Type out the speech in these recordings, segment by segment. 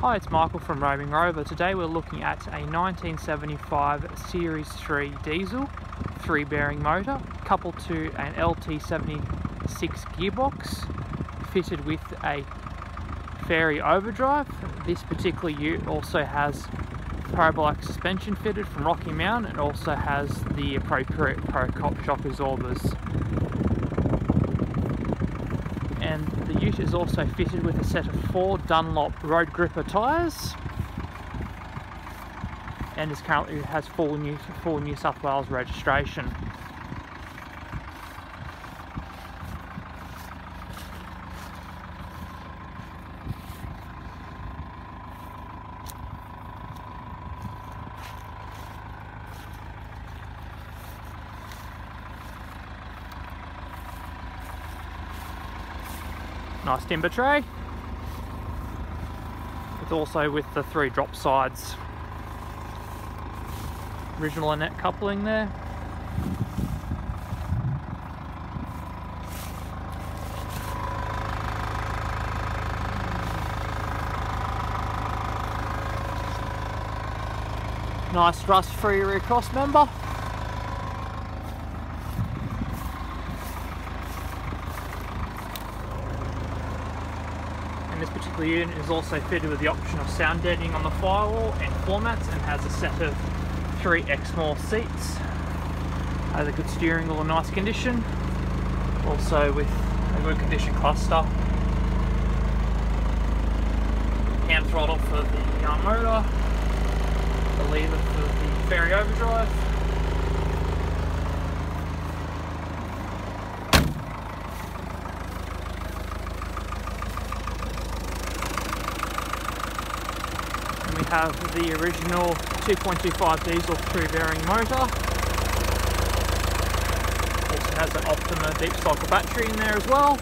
Hi, it's Michael from Roaming Rover. Today we're looking at a 1975 Series 3 diesel, three bearing motor, coupled to an LT76 gearbox, fitted with a Fairey overdrive. This particular ute also has parabolic suspension fitted from Rocky Mount and also has the appropriate Pro shock absorbers. And the ute is also fitted with a set of four Dunlop road gripper tyres and is currently has full New, full New South Wales registration. Nice timber tray. It's also with the three drop sides. Original Annette coupling there. Nice rust-free rear cross member. This particular unit is also fitted with the option of sound deadening on the firewall and floor mats and has a set of three Exmoor seats. Has a good steering wheel in nice condition. Also with a good condition cluster. Hand throttle for the uh, motor. The lever for the Fairey overdrive. Have the original 2.25 diesel three bearing motor. Also has an Optima deep cycle battery in there as well.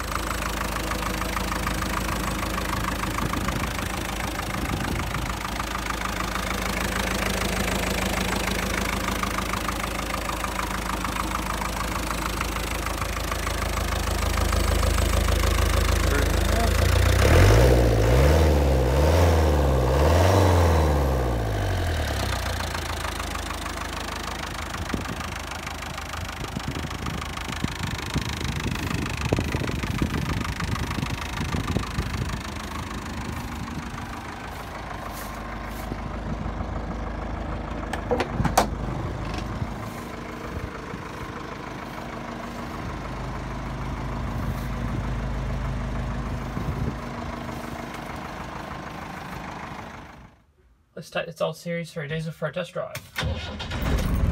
Take this old Series 3 diesel for a test drive.